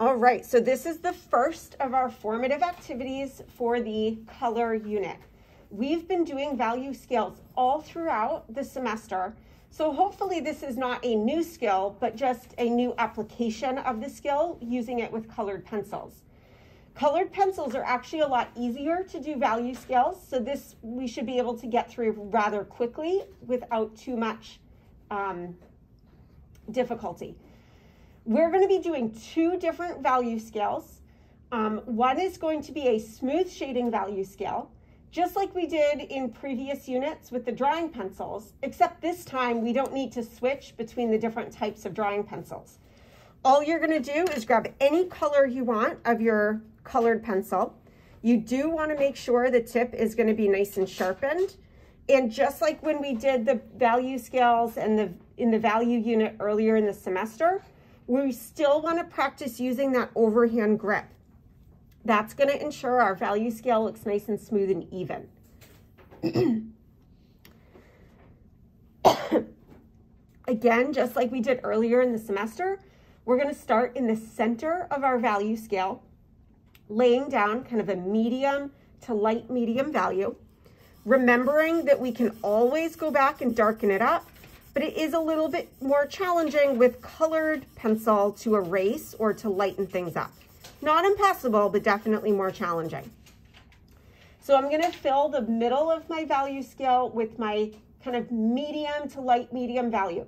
All right, so this is the first of our formative activities for the color unit. We've been doing value scales all throughout the semester, so hopefully this is not a new skill, but just a new application of the skill using it with colored pencils. Colored pencils are actually a lot easier to do value scales, so this we should be able to get through rather quickly without too much um, difficulty. We're going to be doing two different value scales. Um, one is going to be a smooth shading value scale, just like we did in previous units with the drawing pencils, except this time we don't need to switch between the different types of drawing pencils. All you're going to do is grab any color you want of your colored pencil. You do want to make sure the tip is going to be nice and sharpened. And just like when we did the value scales and the in the value unit earlier in the semester, we still want to practice using that overhand grip. That's going to ensure our value scale looks nice and smooth and even. Again, just like we did earlier in the semester, we're going to start in the center of our value scale, laying down kind of a medium to light medium value, remembering that we can always go back and darken it up but it is a little bit more challenging with colored pencil to erase or to lighten things up. Not impossible, but definitely more challenging. So I'm gonna fill the middle of my value scale with my kind of medium to light medium value.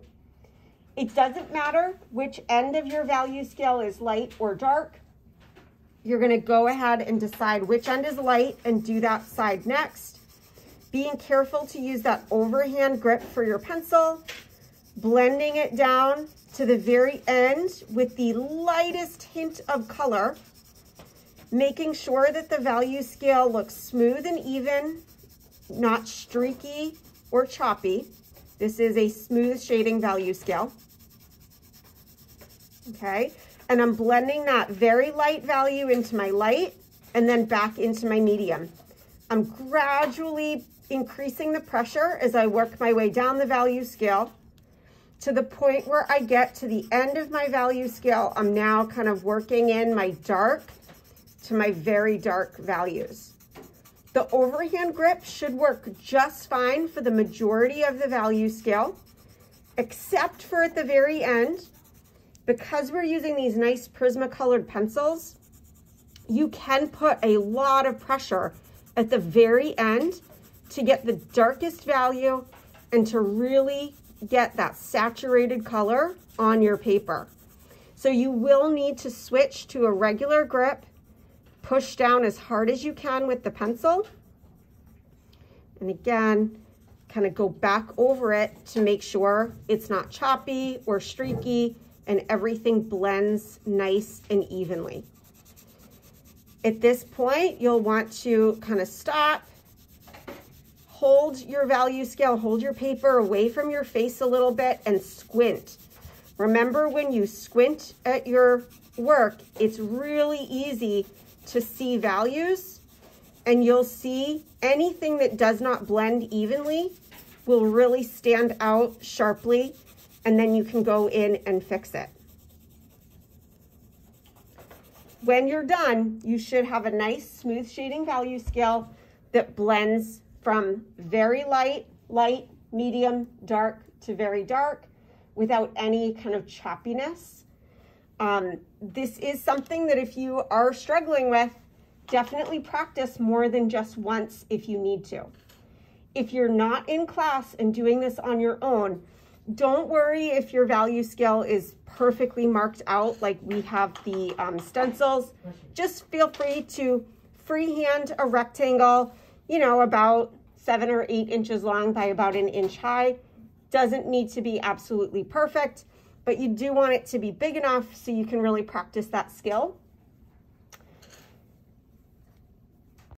It doesn't matter which end of your value scale is light or dark. You're gonna go ahead and decide which end is light and do that side next being careful to use that overhand grip for your pencil, blending it down to the very end with the lightest hint of color, making sure that the value scale looks smooth and even, not streaky or choppy. This is a smooth shading value scale. Okay, and I'm blending that very light value into my light and then back into my medium. I'm gradually increasing the pressure as I work my way down the value scale to the point where I get to the end of my value scale. I'm now kind of working in my dark to my very dark values. The overhand grip should work just fine for the majority of the value scale, except for at the very end. Because we're using these nice Prismacolored pencils, you can put a lot of pressure at the very end to get the darkest value and to really get that saturated color on your paper. So you will need to switch to a regular grip, push down as hard as you can with the pencil. And again, kind of go back over it to make sure it's not choppy or streaky and everything blends nice and evenly. At this point, you'll want to kind of stop hold your value scale, hold your paper away from your face a little bit and squint. Remember when you squint at your work, it's really easy to see values and you'll see anything that does not blend evenly will really stand out sharply and then you can go in and fix it. When you're done, you should have a nice smooth shading value scale that blends from very light, light, medium, dark to very dark without any kind of choppiness. Um, this is something that if you are struggling with, definitely practice more than just once if you need to. If you're not in class and doing this on your own, don't worry if your value scale is perfectly marked out like we have the um, stencils. Just feel free to freehand a rectangle you know, about seven or eight inches long by about an inch high. Doesn't need to be absolutely perfect, but you do want it to be big enough so you can really practice that skill